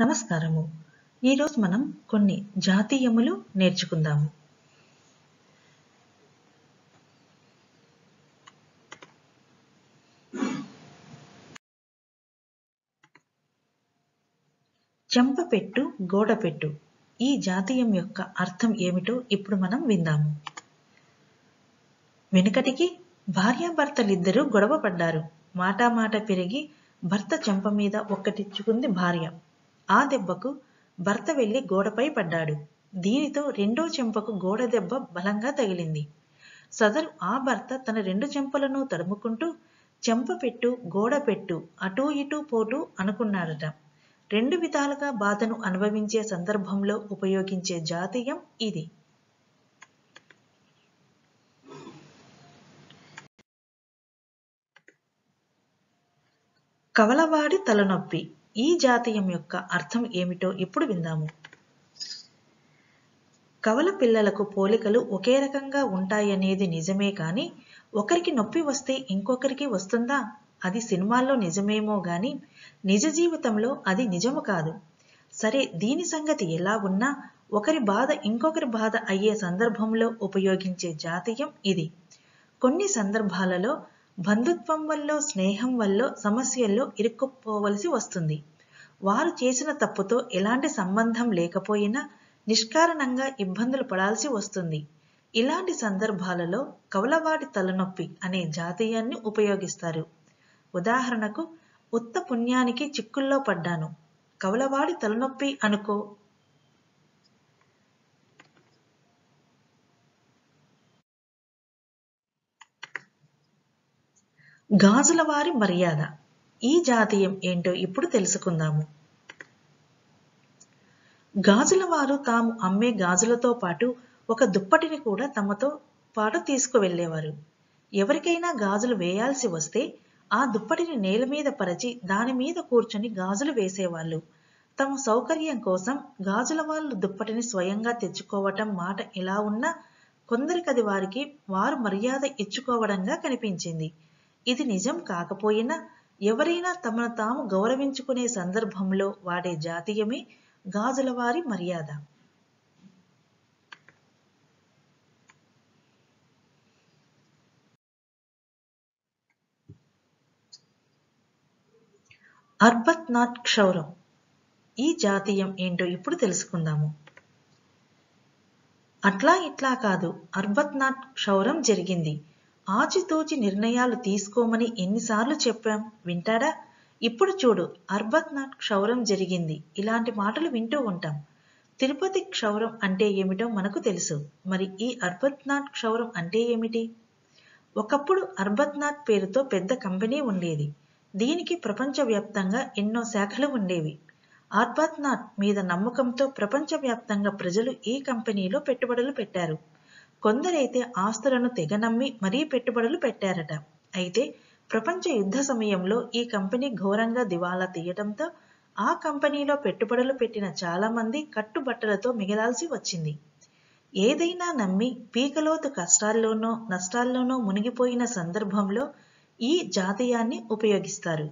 నమస్కారము. ఈరోజు మనం కొన్ని జాతీయములు నేర్చుకుందాము. చెంపపెట్టు గోడపెట్టు. ఈ జాతీయం యొక్క అర్థం ఏమిటో ఇప్పుడు మనం విందాము. వెనుకటికి భార్యాభర్తలిద్దరూ గొడవ పడ్డారు మాటామాట పెరిగి భర్త చెంప మీద ఒక్కటిచ్చుకుంది భార్య. ఆ దెబ్బకు భర్త వెళ్ళి గోడపై పడ్డాడు. దీనితో రెండో చెంపకు గోడ దెబ్బ బలంగా తగిలింది. సదరు ఆ భర్త తన రెండు చెంపలను తడుముకుంటూ చెంప పెట్టు గోడ పెట్టు అటూ ఇటూ పోటు అనుకున్నాడట. రెండు విధాలుగా బాధను అనుభవించే సందర్భంలో ఉపయోగించే జాతీయం ఇది. కవలవాడి తలనొప్పి. ఈ జాతీయం యొక్క అర్థం ఏమిటో ఇప్పుడు విందాము. కవల పిల్లలకు పోలికలు ఒకే రకంగా ఉంటాయనేది నిజమే కానీ ఒకరికి నొప్పి వస్తే ఇంకొకరికి వస్తుందా? అది సినిమాల్లో నిజమేమో గాని నిజ జీవితంలో అది నిజము కాదు. సరే దీని సంగతి ఎలా ఉన్నా ఒకరి బాధ ఇంకొకరి బాధ అయ్యే సందర్భంలో ఉపయోగించే జాతీయం ఇది. కొన్ని సందర్భాలలో బంధుత్వం వల్ల స్నేహం వల్ల సమస్యల్లో ఇరుక్కుపోవలసి వస్తుంది. వారు చేసిన తప్పుతో ఎలాంటి సంబంధం లేకపోయినా నిష్కారణంగా ఇబ్బందులు పడాల్సి వస్తుంది. ఇలాంటి సందర్భాలలో కవలవాడి తలనొప్పి అనే జాతీయాన్ని ఉపయోగిస్తారు. ఉదాహరణకు ఉత్త పుణ్యానికి చిక్కుల్లో పడ్డాను. కవలవాడి తలనొప్పి అనుకో గాజుల వారి మర్యాద. ఈ జాతీయం ఏంటో ఇప్పుడు తెలుసుకుందాము. గాజుల వారు తాము అమ్మే గాజులతో పాటు ఒక దుప్పటిని కూడా తమతో పాటు తీసుకువెళ్ళేవారు ఎవరికైనా గాజులు వేయాల్సి వస్తే ఆ దుప్పటిని నేల మీద పరిచి దాని మీద కూర్చొని గాజులు వేసేవాళ్ళు. తమ సౌకర్యం కోసం గాజుల వాళ్ళు దుప్పటిని స్వయంగా తెచ్చుకోవటం మాట ఎలా ఉన్నా కొందరికది వారికి వారు మర్యాద ఇచ్చుకోవడంగా కనిపించింది. ఇది నిజం కాకపోయినా ఎవరైనా తమను తాము గౌరవించుకునే సందర్భంలో వాడే జాతీయమే గాజులవారి మర్యాద. అర్బత్ నాట్ క్షౌరం. ఈ జాతీయం ఏంటో ఇప్పుడు తెలుసుకుందాము. అట్లా ఇట్లా కాదు అర్బత్ నాట్ క్షౌరం జరిగింది. ఆచితూచి నిర్ణయాలు తీసుకోమని ఎన్నిసార్లు చెప్పాం. వింటాడా? ఇప్పుడు చూడు అర్బత్నాథ్ క్షౌరం జరిగింది. ఇలాంటి మాటలు వింటూ ఉంటాం. తిరుపతి క్షౌరం అంటే ఏమిటో మనకు తెలుసు. మరి ఈ అర్బత్నాథ్ క్షౌరం అంటే ఏమిటి? ఒకప్పుడు అర్బత్నాథ్ పేరుతో పెద్ద కంపెనీ ఉండేది. దీనికి ప్రపంచవ్యాప్తంగా ఎన్నో శాఖలు ఉండేవి. అర్బత్నాథ్ మీద నమ్మకంతో ప్రపంచవ్యాప్తంగా ప్రజలు ఈ కంపెనీలో పెట్టుబడులు పెట్టారు. కొందరైతే ఆస్తులను తెగ నమ్మి మరీ పెట్టుబడులు పెట్టారట. అయితే ప్రపంచ యుద్ధ సమయంలో ఈ కంపెనీ ఘోరంగా దివాలా తీయడంతో ఆ కంపెనీలో పెట్టుబడులు పెట్టిన చాలా మంది కట్టుబట్టలతో మిగలాల్సి వచ్చింది. ఏదైనా నమ్మి పీకలోతు కష్టాల్లోనో నష్టాల్లోనో మునిగిపోయిన సందర్భంలో ఈ జాతీయాన్ని ఉపయోగిస్తారు.